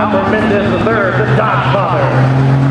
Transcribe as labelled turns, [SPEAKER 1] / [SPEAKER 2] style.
[SPEAKER 1] now for Mendez III, the Dodge Father.